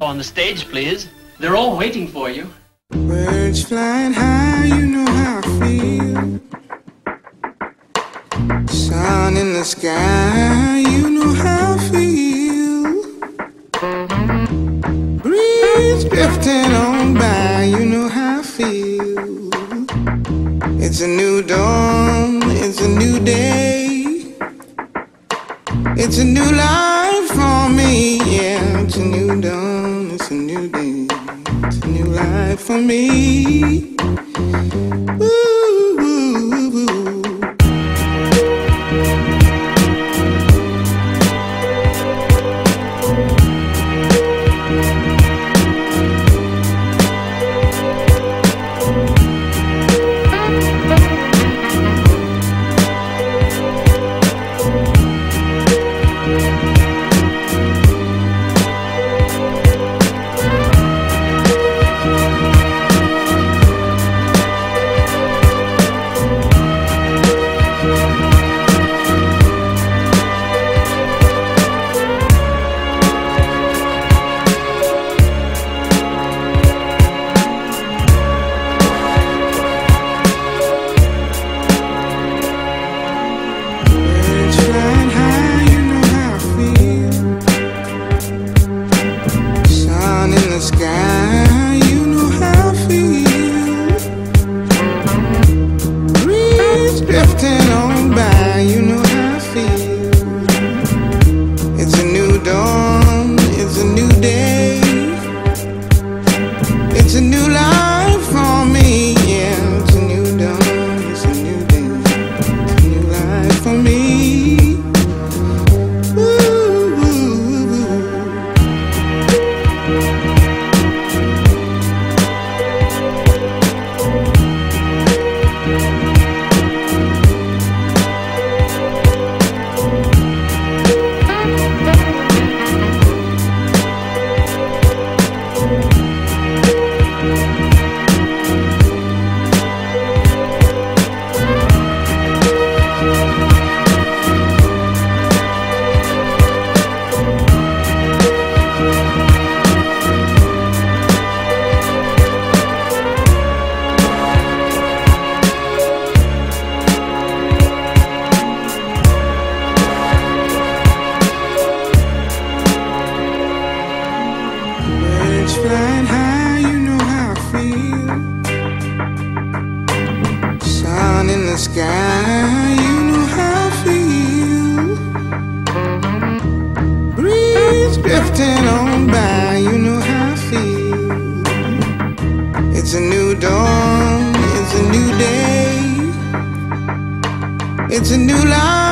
On the stage, please. They're all waiting for you. Birds flying high, you know how I feel. Sun in the sky, you know how I feel. Breeze drifting on by, you know how I feel. It's a new dawn, it's a new day, it's a new life. new life for me. Ooh. It's a new life. It's a new life.